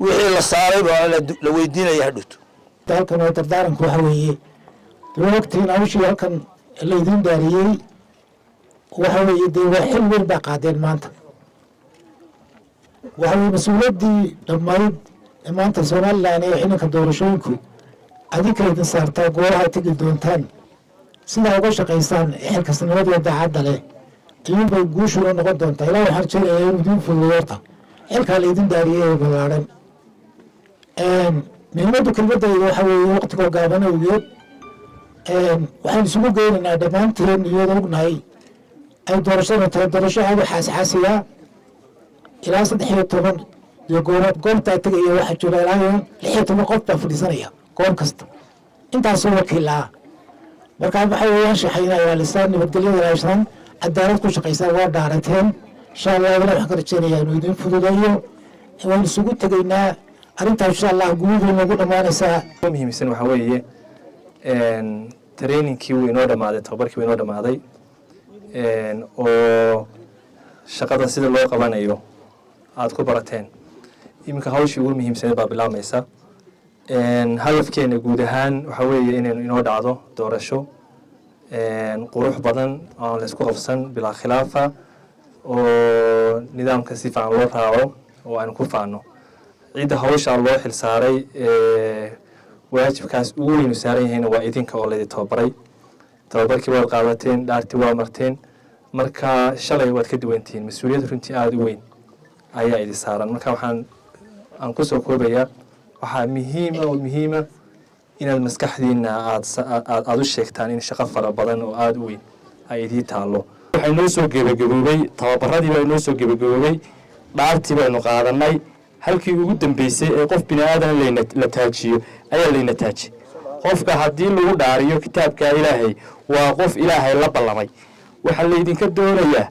wixii la saaray baa la weydiinaya hadhuto halkan waa dardaaranku waxa weeye dee wagtiin hawshii halkan laydin daariyey waxa weeye dee waa xil weyn baa qaadeen maanta. Waxa weye mas'uuliyaddii dhammayd ee maanta somalilan ee xilinka doorashooyinku adinka idin saartaa goobaha tegi doontaan. Sidaa uga shaqaysaan xilkasnimadii daacadda leh iyuunbay guushuna noqon doontaa ilaa waxaan jeegayaa inuu idiin fududay horta. Xilkaa laydin daariyey ee ballaadhan muhiimaddu kelmadayda waxa weeye waqtigoo gaaban awgeed waxaan isugu geynaynaa dhammaanteen iyadoo ognahay ay doorashada tahay doorasho aada xaasxaasiya ilaa saddex iyo toban iyo goobaad goobtaa tegaya waxaa jira ilaa lix iyo toban qof baa fadhiisanaya goob kasta. Intaasoo wakiil ah markaa waxay weeyaan shaxayna ilaalisaan nabadgelyada ilaalisaan cadaalad ku shaqaysaan waa dhaarateen. Insha allah ilaah waxaan ka rajeynayaa inuu idin fududeeyo. Waan isugu tegaynaa arrintaa insha allah guuduu noogu dhammaanaysaa. Muhiimsan waxaa weeye trainingkii wuu inoo dhammaaday tababarkii wuu inoo dhammaaday oo shaqada sida loo qabanayo aada ku barateen. Iminka hawshii ugu muhiimsaneed baa bilaabmaysa. Hadafkeena guud ahaan waxaa weeye inaynu inoo dhacdo doorasho qurux badan oon laysku qabsan bilaa khilaafa oo nidaamka si fiican loo raaco oo aan ku faano cidda hawshaa loo xilsaaray waajibkaas ugu weynu saaran yahayna waa idinka oo laydi tababaray. Tababarkii waad qaadateen dhaartii waa marteen. Marka shalay waad ka duwantihiin mas'uuliyad runtii aada u weyn ayaa idi saaran. Marka waxaan aan ku soo koobayaa waxaa muhiima oo muhiima inaad maskaxdiina aadaada u sheegtaan in shaqo fara badan oo aada u weyn ay idii taallo. Waxay noo soo gebagaboobay tababaradii baa noo soo gebagaboobay dhaartii baynu qaadanay halkii ugu dambeysay ee qof bini aadan la taajiyo ayaa layna taajiyay qofka haddii lagu dhaariyo kitaabka ilaahay waa qof ilaahay la ballamay. Waxaa laydinka doonayaa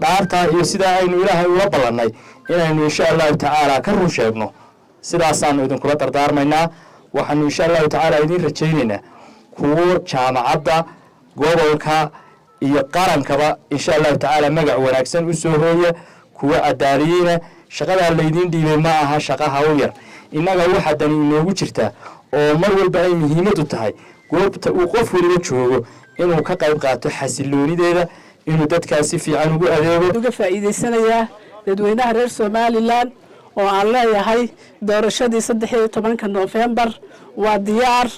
dhaartaa iyo sidaa aynu ilaahay ula ballannay inaynu insha allahu tacaala ka run sheegno. Sidaasaanu idinkula dardaarmaynaa waxaanu insha allahu tacaala idiin rajaynaynaa kuwo jaamacadda gobolka iyo qarankaba insha allahu tacaala magac wanaagsan u soo hooya kuwo cadaaliyiina shaqadaa laydiin dhiibay ma aha shaqa hawl yar. Innaga waxaa dani inoogu jirtaa oo mar walba ay muhiimaddu tahay goobta uu qof weliba joogo inuu ka qayb qaato xasiloonideeda inuu dadkaas si fiican ugu adeego. Uga faa'iidaysanayaa dadweynaha reer somalilan oo aan leeyahay doorashadii saddex iyo tobanka noofembar waa diyaar.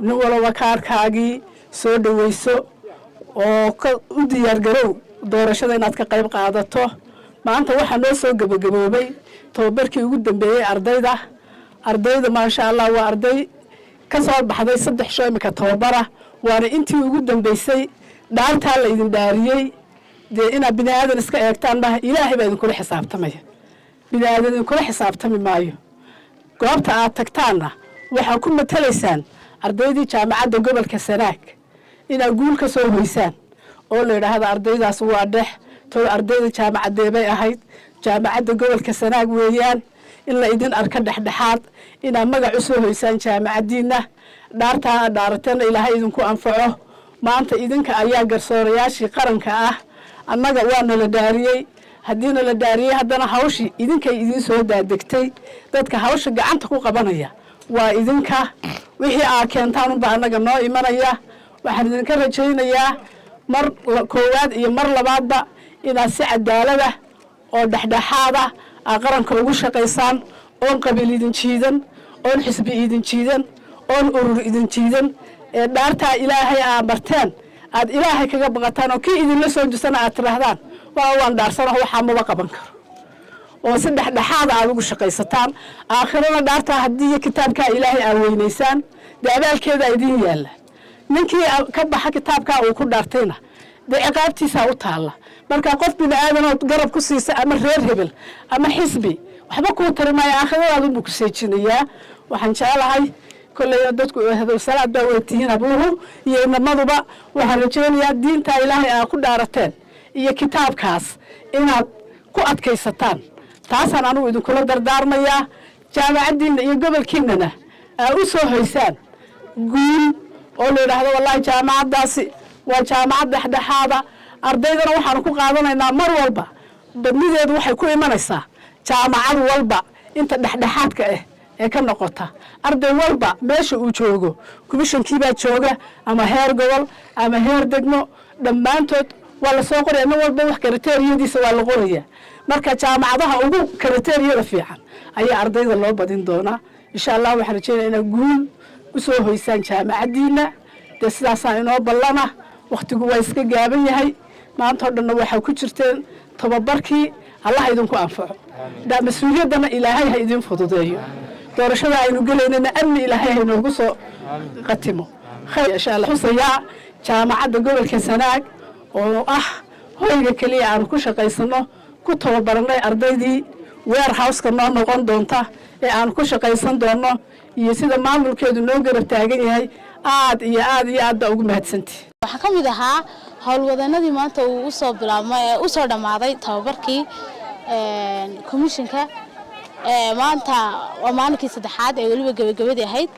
Nin walaba kaarkaagii soo dhoweyso oo u diyaargarow doorashada inaad ka qayb qaadato maanta waxaa noo soo gebagaboobay tababarkii ugu dambeeyey ardayda. Ardayda maasha allah waa arday ka soo baxday saddex sho imika tababara. Waana intii ugu dambeysay dhaartaa la idin dhaariyey dee inaad bini aadan iska eegtaan maha ilaahay baa idinkula xisaabtamaya bini aadan idinkula xisaabtami maayo. Goobta aad tagtaanna waxaa ku matalaysaan ardaydii jaamacadda gobolka sanaag. Inaad guul ka soo hoysaan oo la yidhaahdo ardaydaas waa dhex to ardayda jaamacadee bay ahayd. Jaamacadda gobolka sanaag weeyaan in la idin arka dhexdhexaad inaad magac u soo hoysaan jaamacaddiinna. Dhaartaa aad dhaarateena ilaahay idinku anfaco. Maanta idinka ayaa garsoorayaashii qaranka ah. Annaga waa nala dhaariyey haddiina la dhaariyey haddana hawshii idinkay idiin soo daadegtay. Dadka hawsha gacanta ku qabanaya waa idinka. Wixii aa keentaan unbaa annaga noo imanaya. Waxaan idinka rajaynayaa mar koowaad iyo mar labaadba inaad si cadaalada oo dhexdhexaada aa qaranka ugu shaqaysaan oon qabiil idin jiidan oon xisbi idin jiidan oon urur idin jiidan. Ee dhaartaa ilaahay aa marteen aad ilaahay kaga baqataan oo kii idinla soo jusana aad tidhaahdaan waa waan dhaarsano waxaa maba qaban karo. Oo si dhexdhexaada aad ugu shaqaysataan aakhirana dhaartaa haddii kitaabkaa ilaahay aa weynaysaan dee abaalkeedaa idiin yaalla. Ninkii ka baxa kitaabkaa uu ku dhaartayna dee ciqaabtiisaa u taalla marka qof bini aadanood garab ku siisa ama reer hebel ama xisbi waxba kuu tari maayo aakhiradaadunbuu ku seejinayaa waxaan jeclahay kolley dadku salaad baa weytihiin abuuhu iyo inamaduba waxaan rajaynayaa diintaa ilaahay aa ku dhaarateen iyo kitaabkaas inaad ku adkaysataan. Taasaan anugu idinkula dardaarmayaa jaamacaddiinna iyo gobolkiinnana aa u soo hoysaan guul oo la yidhaahdo wallaahi jaamacaddaasi waa jaamacad dhexdhexaada ardaydana waxaanu ku qaadanaynaa mar walba. Badnideedu waxay ku imanaysaa. Jaamacad walba inta dhexdhexaadka ah ee ka noqota. Arday walba meesha uu joogo komishankiibaa jooga ama heer gobol ama heer degmo dhammaantood waa la soo qoraya. Nin walba wax kriteriyadiisa waa la qoraya. Marka jaamacadaha ugu kriteriyada fiican ayaa ardayda loo badin doonaa. Insha allah waxaan rajeynaya inaad guul u soo hoysaan jaamacaddiina dee sidaasaa inoo ballana wakhtigu waa iska gaaban yahay maanta o dhanna waxaa ku jirteen tababarkii allah idinku anfaco. Mas'uuliyaddana ilaahay ha idin fududeeyo. Doorashada aynu gelaynana amni ilaahay ha inoogu soo qatimo xusayaa jaamacadda gobolka sanaag oo ah hoyga keliya aanu ku shaqaysano ku tababaranay ardaydii warehouseka noo noqon doonta ee aanu ku shaqaysan doono iyo sida maamulkeedu noo garab taagan yahay aad iyo aad iyo aad baa ugu mahadsantihi waxaa ka mid ahaa howlwadanadii maanta uu u soo bilaabmay ee u soo dhammaaday tababarkii komishinka maanta waa maalinkii saddexaad ee weliba gebagabadii ahayd.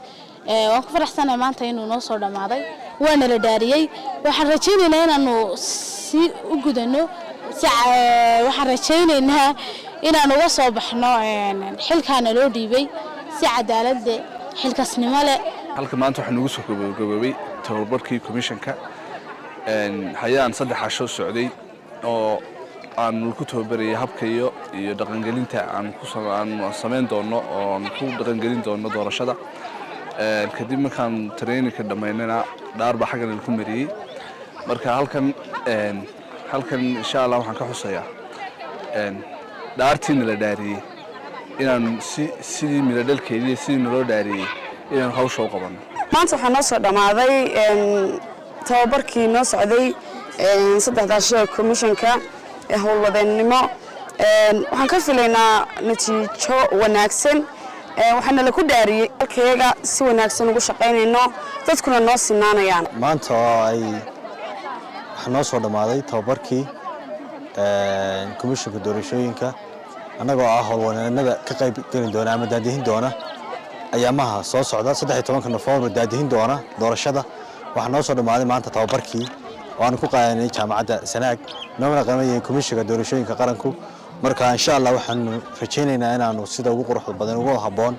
Waan ku faraxsanahay maanta inuu noo soo dhammaaday. Waana la dhaariyey waxaan rajaynaynaa inaanu si u gudano waxaan rajaynaynaa inaan uga soo baxno xilkaana loo dhiibay si cadaalade xilkasnimo leh halka maanta waxaa nugu soo gabagaboobay tababarkii komishanka hayaan saddex casho socday oo aan ku tababarayay habka iyo dhaqangelinta aan samayn doono oon ku dhaqangelin doono doorashada. Kadib markaan traininka dhammaynana dhaar baa xaggan ku mariyey marka halkan halkan insha allah waxaan ka xusayaa. Dhaartiina la dhaariyey inaan si sidii miladhalkeedii sidii naloo dhaariyey inaan hawsha u qabanno. Maanta waxaa noo soo dhammaaday tababarkii noo socday saddexdaa shee komishanka ee howlwadeennimo waxaan ka filaynaa natiijo wanaagsan waxaana laku dhaariyey halkayaga si wanaagsan ugu shaqaynayno dadkuna noo sinaanayaan maanta oo ay waxaa noo soo dhammaaday tababarkii komishanka doorashooyinka annagoo ah howlwadeennada ka qayb geli doona ama daadihin doona ayaamaha soo socda saddexiyo tobanka nofembar daadihin doona doorashada. Waxaa noo soo dhammaaday maanta tababarkii. Oo aanu ku qaadanay jaamacadda sanaag. Noomana qabanayay komishinka doorashooyinka qaranku. Marka insha allah waxaanu rajaynaynaa inaanu sida ugu quruxda badan ugu habboon